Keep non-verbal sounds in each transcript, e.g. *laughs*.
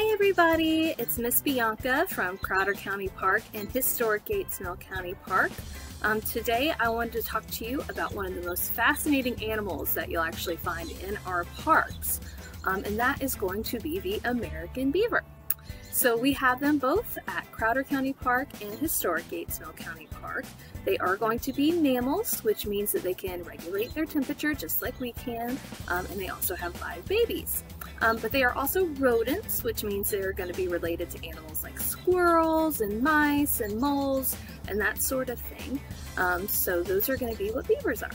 Hi everybody, it's Miss Bianca from Crowder County Park and Historic Yates Mill County Park. Um, today I wanted to talk to you about one of the most fascinating animals that you'll actually find in our parks, um, and that is going to be the American beaver. So we have them both at Crowder County Park and Historic Yates Mill County Park. They are going to be mammals, which means that they can regulate their temperature just like we can, um, and they also have live babies. Um, but they are also rodents, which means they're going to be related to animals like squirrels and mice and moles and that sort of thing. Um, so those are going to be what beavers are.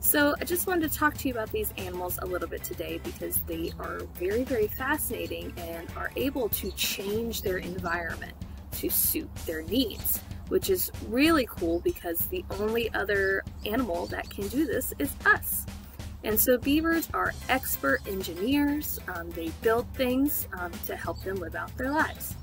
So I just wanted to talk to you about these animals a little bit today because they are very, very fascinating and are able to change their environment to suit their needs, which is really cool because the only other animal that can do this is us. And so beavers are expert engineers. Um, they build things um, to help them live out their lives.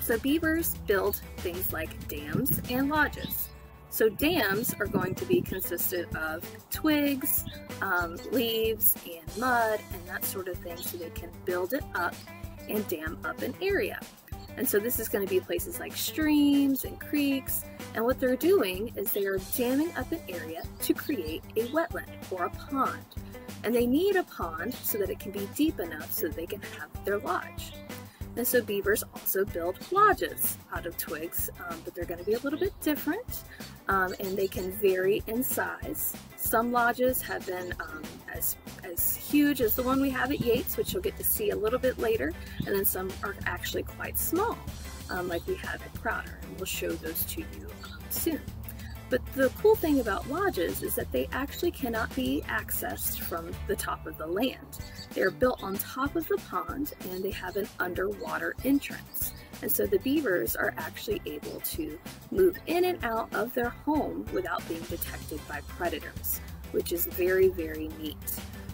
So beavers build things like dams and lodges. So dams are going to be consisted of twigs, um, leaves, and mud, and that sort of thing so they can build it up and dam up an area. And so this is going to be places like streams and creeks. And what they're doing is they are damming up an area to create a wetland or a pond. And they need a pond so that it can be deep enough so they can have their lodge. And so beavers also build lodges out of twigs, um, but they're going to be a little bit different um, and they can vary in size. Some lodges have been um, as, as huge as the one we have at Yates, which you'll get to see a little bit later, and then some are actually quite small, um, like we have at Crowder, and we'll show those to you um, soon. But the cool thing about lodges is that they actually cannot be accessed from the top of the land. They're built on top of the pond and they have an underwater entrance. And so the beavers are actually able to move in and out of their home without being detected by predators, which is very, very neat.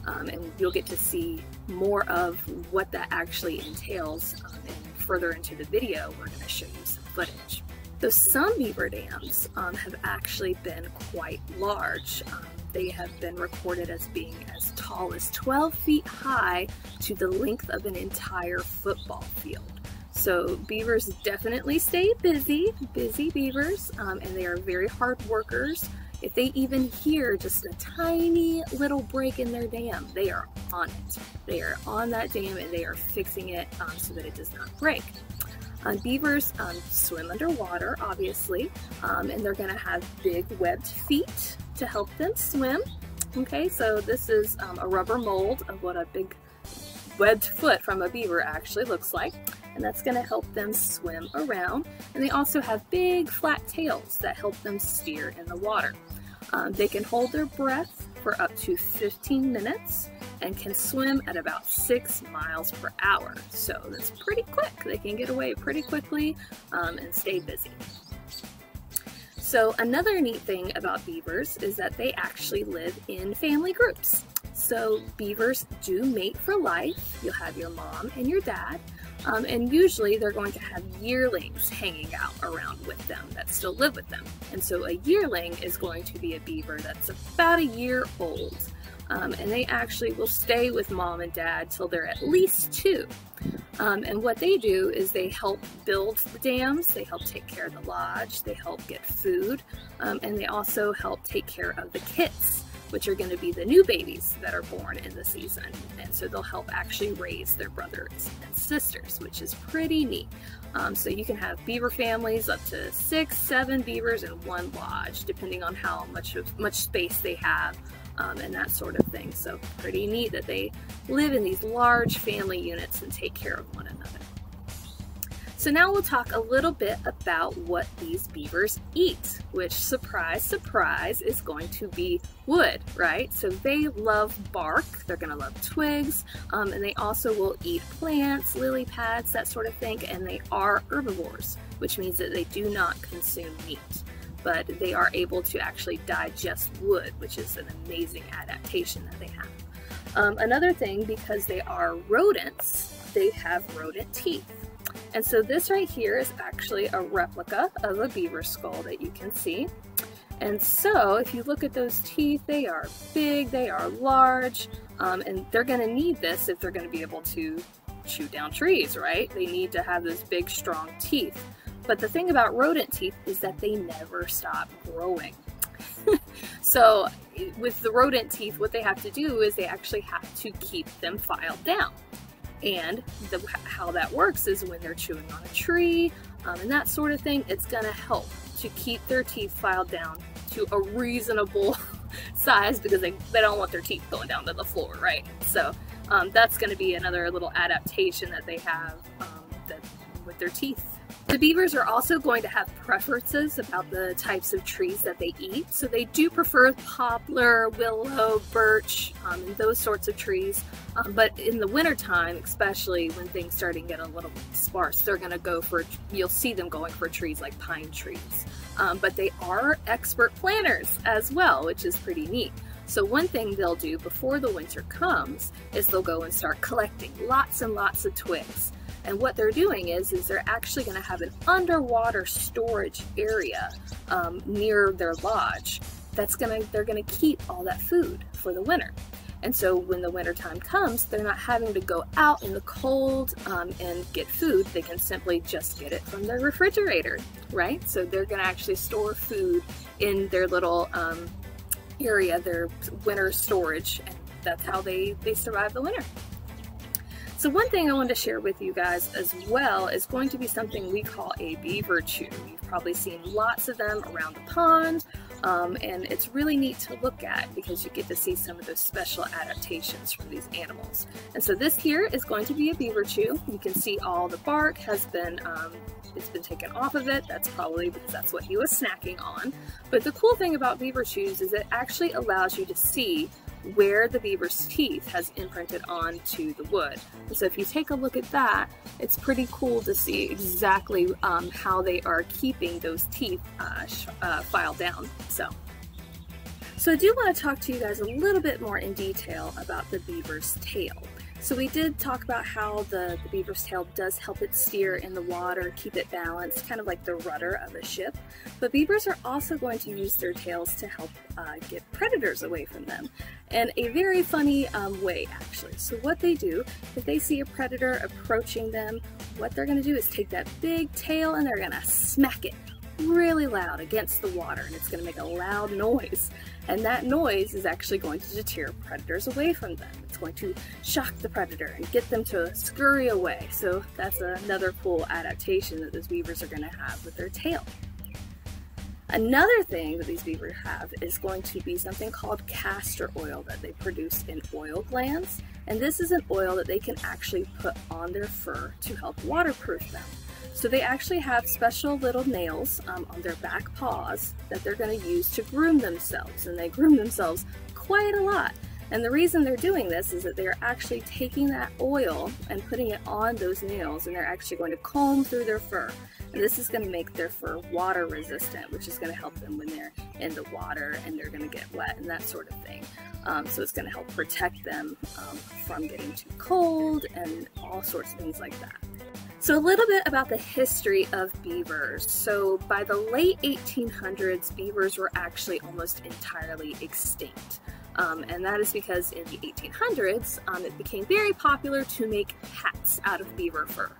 Um, and you'll get to see more of what that actually entails um, and further into the video, we're going to show you some footage. So some beaver dams um, have actually been quite large. Um, they have been recorded as being as tall as 12 feet high to the length of an entire football field. So beavers definitely stay busy, busy beavers, um, and they are very hard workers. If they even hear just a tiny little break in their dam, they are on it. They are on that dam and they are fixing it um, so that it does not break. Uh, beavers um, swim underwater, obviously, um, and they're going to have big webbed feet to help them swim. Okay, so this is um, a rubber mold of what a big webbed foot from a beaver actually looks like and that's going to help them swim around. And they also have big flat tails that help them steer in the water. Um, they can hold their breath for up to 15 minutes and can swim at about 6 miles per hour. So that's pretty quick. They can get away pretty quickly um, and stay busy. So another neat thing about beavers is that they actually live in family groups. So beavers do mate for life. You'll have your mom and your dad, um, and usually they're going to have yearlings hanging out around with them that still live with them. And so a yearling is going to be a beaver that's about a year old. Um, and they actually will stay with mom and dad till they're at least two. Um, and what they do is they help build the dams, they help take care of the lodge, they help get food, um, and they also help take care of the kits which are going to be the new babies that are born in the season. And so they'll help actually raise their brothers and sisters, which is pretty neat. Um, so you can have beaver families up to six, seven beavers in one lodge, depending on how much of, much space they have um, and that sort of thing. So pretty neat that they live in these large family units and take care of one another. So now we'll talk a little bit about what these beavers eat, which surprise, surprise, is going to be wood, right? So they love bark, they're gonna love twigs, um, and they also will eat plants, lily pads, that sort of thing, and they are herbivores, which means that they do not consume meat but they are able to actually digest wood, which is an amazing adaptation that they have. Um, another thing, because they are rodents, they have rodent teeth. And so this right here is actually a replica of a beaver skull that you can see. And so if you look at those teeth, they are big, they are large, um, and they're gonna need this if they're gonna be able to chew down trees, right? They need to have those big, strong teeth. But the thing about rodent teeth is that they never stop growing. *laughs* so with the rodent teeth, what they have to do is they actually have to keep them filed down. And the, how that works is when they're chewing on a tree um, and that sort of thing, it's gonna help to keep their teeth filed down to a reasonable *laughs* size because they, they don't want their teeth going down to the floor, right? So um, that's gonna be another little adaptation that they have um, that, with their teeth. The beavers are also going to have preferences about the types of trees that they eat. So they do prefer poplar, willow, birch, um, and those sorts of trees. Um, but in the wintertime, especially when things start to get a little sparse, they're going to go for, you'll see them going for trees like pine trees. Um, but they are expert planters as well, which is pretty neat. So one thing they'll do before the winter comes is they'll go and start collecting lots and lots of twigs. And what they're doing is, is they're actually going to have an underwater storage area um, near their lodge that's going to, they're going to keep all that food for the winter. And so when the winter time comes, they're not having to go out in the cold um, and get food. They can simply just get it from their refrigerator, right? So they're going to actually store food in their little um, area, their winter storage, and that's how they, they survive the winter. So one thing I wanted to share with you guys as well is going to be something we call a beaver chew. You've probably seen lots of them around the pond, um, and it's really neat to look at because you get to see some of those special adaptations from these animals. And so this here is going to be a beaver chew. You can see all the bark has been um, it's been taken off of it. That's probably because that's what he was snacking on. But the cool thing about beaver chews is it actually allows you to see where the beaver's teeth has imprinted onto the wood. And so if you take a look at that, it's pretty cool to see exactly um, how they are keeping those teeth uh, uh, filed down. So. So I do want to talk to you guys a little bit more in detail about the beaver's tail. So we did talk about how the, the, beaver's tail does help it steer in the water, keep it balanced, kind of like the rudder of a ship. But beavers are also going to use their tails to help uh, get predators away from them. And a very funny um, way, actually. So what they do, if they see a predator approaching them, what they're going to do is take that big tail and they're going to smack it really loud against the water and it's going to make a loud noise. And that noise is actually going to deter predators away from them. It's going to shock the predator and get them to scurry away. So that's another cool adaptation that those beavers are going to have with their tail. Another thing that these beavers have is going to be something called castor oil that they produce in oil glands. And this is an oil that they can actually put on their fur to help waterproof them. So they actually have special little nails um, on their back paws that they're going to use to groom themselves. And they groom themselves quite a lot. And the reason they're doing this is that they're actually taking that oil and putting it on those nails and they're actually going to comb through their fur. And this is going to make their fur water resistant, which is going to help them when they're in the water and they're going to get wet and that sort of thing. Um, so it's going to help protect them um, from getting too cold and all sorts of things like that. So a little bit about the history of beavers. So by the late 1800s, beavers were actually almost entirely extinct. Um, and that is because in the 1800s, um, it became very popular to make hats out of beaver fur.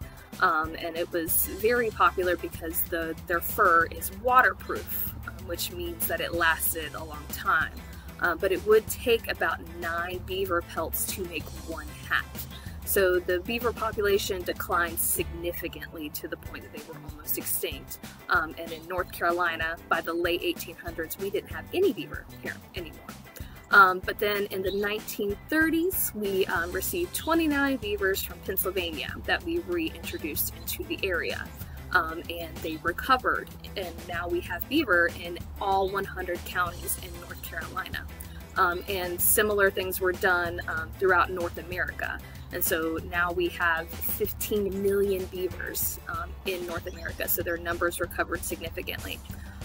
Um, and it was very popular because the, their fur is waterproof, um, which means that it lasted a long time. Uh, but it would take about nine beaver pelts to make one hat. So the beaver population declined significantly to the point that they were almost extinct. Um, and in North Carolina, by the late 1800s, we didn't have any beaver here anymore. Um, but then in the 1930s, we um, received 29 beavers from Pennsylvania that we reintroduced into the area. Um, and they recovered, and now we have beaver in all 100 counties in North Carolina. Um, and similar things were done um, throughout North America. And so now we have 15 million beavers um, in North America, so their numbers recovered significantly.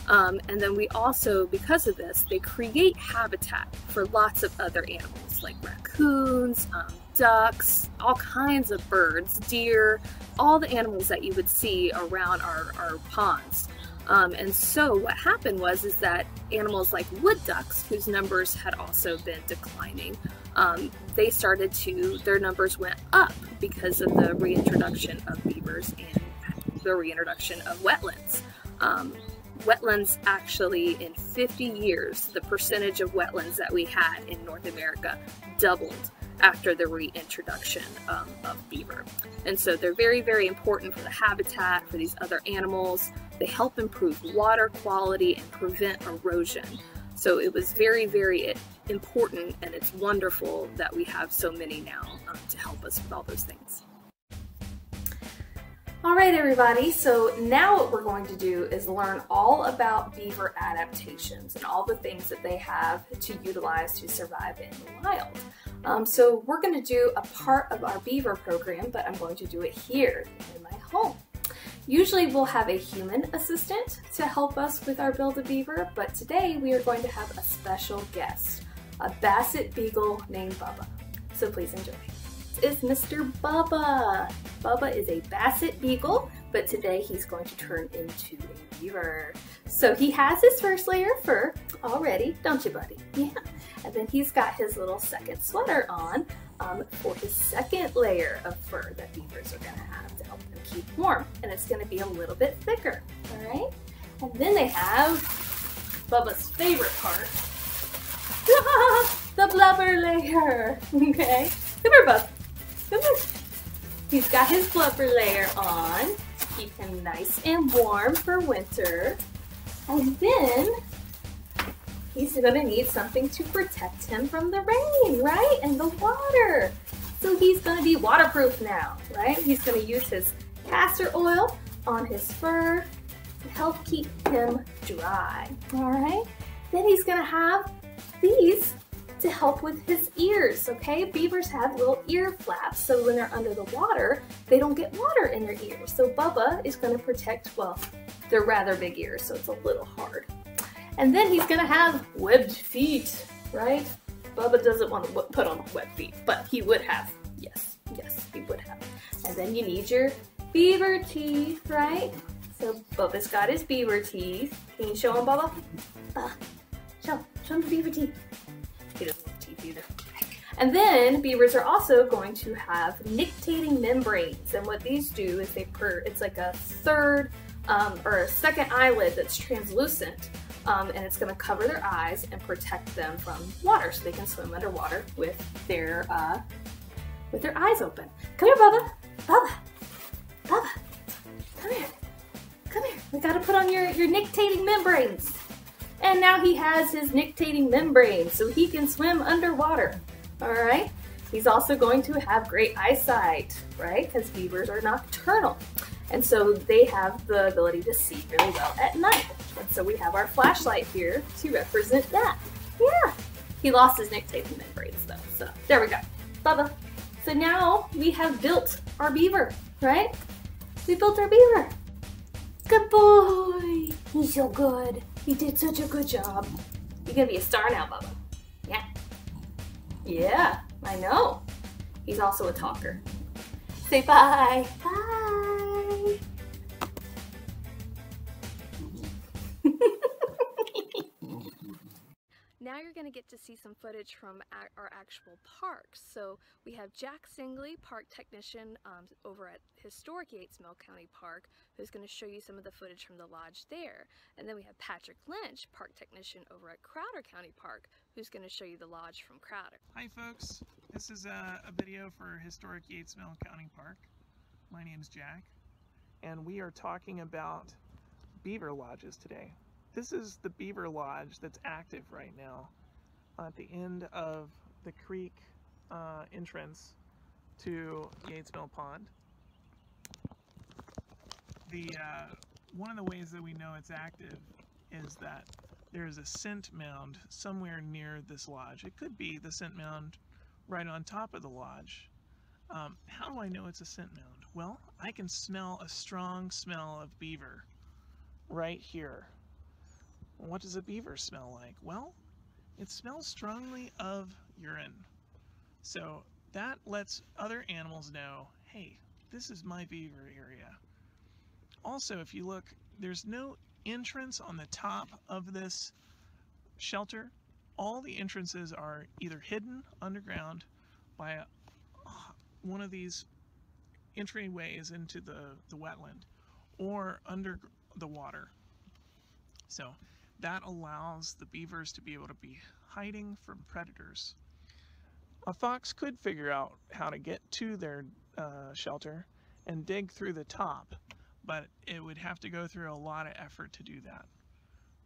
Um, and then we also, because of this, they create habitat for lots of other animals like raccoons, um, ducks, all kinds of birds, deer, all the animals that you would see around our, our ponds. Um, and so what happened was is that animals like wood ducks, whose numbers had also been declining, um, they started to their numbers went up because of the reintroduction of beavers and the reintroduction of wetlands. Um, wetlands actually in 50 years, the percentage of wetlands that we had in North America doubled after the reintroduction um, of beaver. And so they're very, very important for the habitat, for these other animals. They help improve water quality and prevent erosion. So it was very, very important and it's wonderful that we have so many now um, to help us with all those things. All right, everybody, so now what we're going to do is learn all about beaver adaptations and all the things that they have to utilize to survive in the wild. Um, so we're going to do a part of our beaver program, but I'm going to do it here in my home. Usually we'll have a human assistant to help us with our Build a Beaver, but today we are going to have a special guest, a Basset Beagle named Bubba. So please enjoy is Mr. Bubba. Bubba is a Basset Beagle, but today he's going to turn into a beaver. So he has his first layer of fur already, don't you, buddy? *laughs* Yeah. And then he's got his little second sweater on um, for his second layer of fur that beavers are gonna have to help them keep warm. And it's gonna be a little bit thicker, all right? And then they have Bubba's favorite part, *laughs* the blubber layer, *laughs* okay? Come here, Bub. He's got his blubber layer on, to keep him nice and warm for winter. And then he's gonna need something to protect him from the rain, right? And the water. So he's gonna be waterproof now, right? He's gonna use his castor oil on his fur to help keep him dry, all right? Then he's gonna have these to help with his ears, okay? Beavers have little ear flaps, so when they're under the water, they don't get water in their ears. So Bubba is gonna protect, well, they're rather big ears, so it's a little hard. And then he's gonna have webbed feet, right? Bubba doesn't want to put on webbed feet, but he would have. Yes, yes, he would have. And then you need your beaver teeth, right? So Bubba's got his beaver teeth. Can you show him, Bubba? Uh, show, show him the beaver teeth. And then beavers are also going to have nictitating membranes. And what these do is they per, it's like a third um, or a second eyelid that's translucent. Um, and it's going to cover their eyes and protect them from water so they can swim underwater with their uh, with their eyes open. Come here, Bubba. Bubba. Bubba. Come here. Come here. We got to put on your, your nictitating membranes. And now he has his nictitating membrane so he can swim underwater. All right. He's also going to have great eyesight, right? Because beavers are nocturnal. And so they have the ability to see really well at night. And so we have our flashlight here to represent that. Yeah. He lost his nictitating membranes though. So there we go. Bubba. So now we have built our beaver, right? We built our beaver. Good boy. He's so good. He did such a good job. You're gonna be a star now, Bubba. Yeah. Yeah, I know. He's also a talker. Say bye. Bye. You're going to get to see some footage from our actual parks. So we have Jack Singley, park technician um, over at Historic Yates Mill County Park, who's going to show you some of the footage from the lodge there. And then we have Patrick Lynch, park technician over at Crowder County Park, who's going to show you the lodge from Crowder. Hi folks, this is a, a video for Historic Yates Mill County Park. My name's Jack, and we are talking about beaver lodges today. This is the beaver lodge that's active right now at the end of the creek uh, entrance to Yates Mill Pond. The uh, one of the ways that we know it's active is that there's a scent mound somewhere near this lodge. It could be the scent mound right on top of the lodge. Um, how do I know it's a scent mound? Well, I can smell a strong smell of beaver right here. What does a beaver smell like? Well, it smells strongly of urine. So that lets other animals know, hey, this is my beaver area. Also, if you look, there's no entrance on the top of this shelter, all the entrances are either hidden underground by a, uh, one of these entryways into the, the wetland or under the water. So that allows the beavers to be able to be hiding from predators. A fox could figure out how to get to their uh, shelter and dig through the top, but it would have to go through a lot of effort to do that.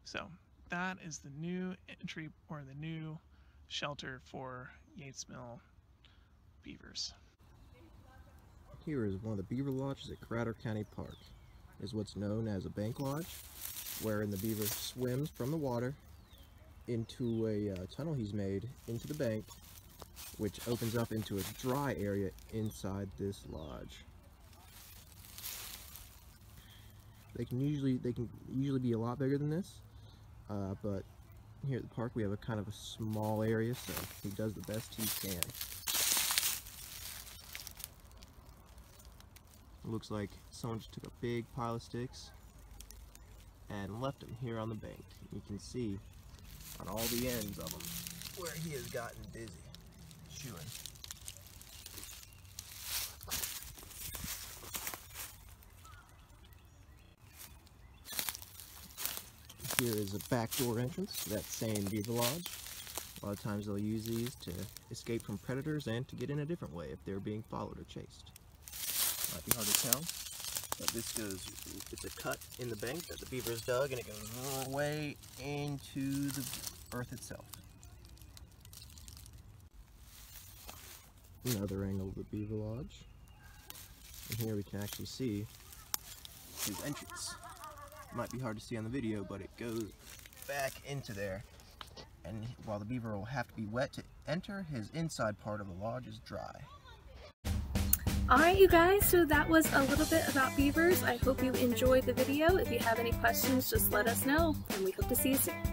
So that is the new entry or the new shelter for Yates Mill beavers. Here is one of the beaver lodges at Crowder County Park. It is what's known as a bank lodge, wherein the beaver swims from the water into a uh, tunnel he's made into the bank, which opens up into a dry area inside this lodge. They can usually they can usually be a lot bigger than this, uh, but here at the park we have a kind of a small area, so he does the best he can. Looks like someone just took a big pile of sticks and left them here on the bank. You can see on all the ends of them where he has gotten busy chewing. Here is a back door entrance to that same beaver lodge. A lot of times they'll use these to escape from predators and to get in a different way if they're being followed or chased. Might be hard to tell, but this goes, it's a cut in the bank that the beavers dug and it goes all the way into the earth itself. Another angle of the beaver lodge. And here we can actually see his entrance. Might be hard to see on the video, but it goes back into there. And while the beaver will have to be wet to enter, his inside part of the lodge is dry. Alright you guys, so that was a little bit about beavers. I hope you enjoyed the video. If you have any questions, just let us know, and we hope to see you soon.